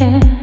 Yeah.